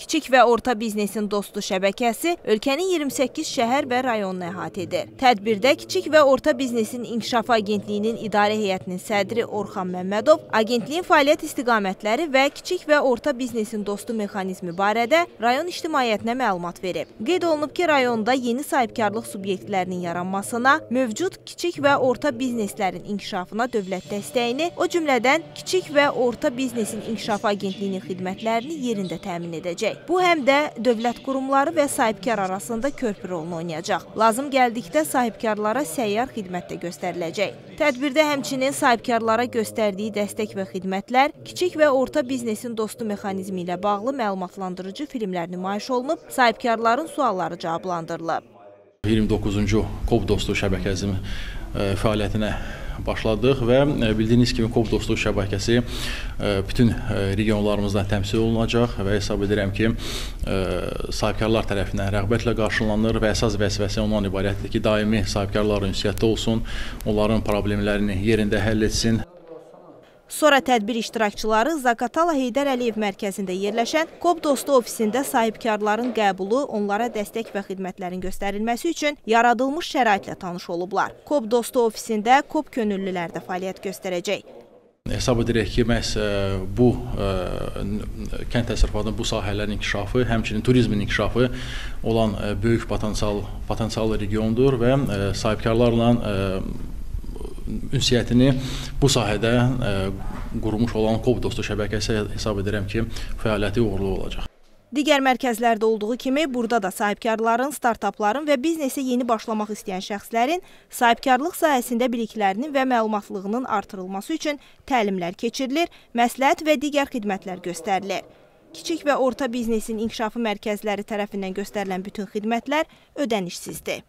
Kiçik və orta biznesin dostu şəbəkəsi ölkənin 28 şəhər və rayonunu əhatə edir. Tədbirdə Kiçik və Orta Biznesin İnkişafı Agentliyinin İdarə Heyətinin sədri Orxan Məmmədov agentliyin fəaliyyət istiqamətləri və kiçik və orta biznesin dostu mexanizmi barədə rayon ictimaiyyətinə məlumat verib. Qeyd olunub ki, rayonda yeni sahibkarlıq subyektlərinin yaranmasına, mövcud kiçik və orta bizneslərin inkişafına dövlət dəstəyini, o cümlədən Kiçik və Orta Biznesin İnkişafı Agentliyinin xidmətlərini yerində təmin edəcək. Bu həm də dövlət qurumları və sahibkar arasında körpü rolunu oynayacaq. Lazım gəldikdə sahibkarlara səyyar xidmət də göstəriləcək. Tədbirdə həmçinin sahibkarlara göstərdiyi dəstək və xidmətlər, kiçik və orta biznesin dostu mexanizmi ilə bağlı məlumatlandırıcı filmlər nümayiş olunub, sahibkarların sualları cavablandırılıb. 29-cu KOB Dostu şəbəkəsinin e, fəaliyyətinə başladıq və e, bildiyiniz kimi KOB Dostluq şəbəkəsi e, bütün regionlarımızda təmsil olunacaq və hesab edirəm ki, sahibkarlar tərəfindən rəğbətlə qarşılanır və əsas vəzifəsi ondan ibarətdir ki, daimi sahibkarlar ünsiyyətdə olsun, onların problemlərini yerində həll etsin. Sonra tədbir iştirakçıları Zakatala Heydər Əliyev mərkəzində yerləşən KOB Dostu ofisində sahibkarların qəbulu, onlara dəstək və xidmətlərin göstərilməsi üçün yaradılmış şəraitlə tanış olublar. KOB Dostu ofisində KOB könüllülər də fəaliyyət göstərəcək. Hesab edirək ki, məhz e, bu ə, e, kənd təsərrüfatının bu sahələrin inkişafı, həmçinin turizmin inkişafı olan ə, e, böyük potensial potensial regiondur və ə, sahibkarlarla ünsiyyətini bu sahədə e, qurmuş olan KOB dostu şəbəkəsi hesab edirəm ki, fəaliyyəti uğurlu olacaq. Digər mərkəzlərdə olduğu kimi burada da sahibkarların, startapların və biznesə yeni başlamaq istəyən şəxslərin sahibkarlıq sahəsində biliklərinin və məlumatlığının artırılması üçün təlimlər keçirilir, məsləhət və digər xidmətlər göstərilir. Kiçik və orta biznesin inkişafı mərkəzləri tərəfindən göstərilən bütün xidmətlər ödənişsizdir.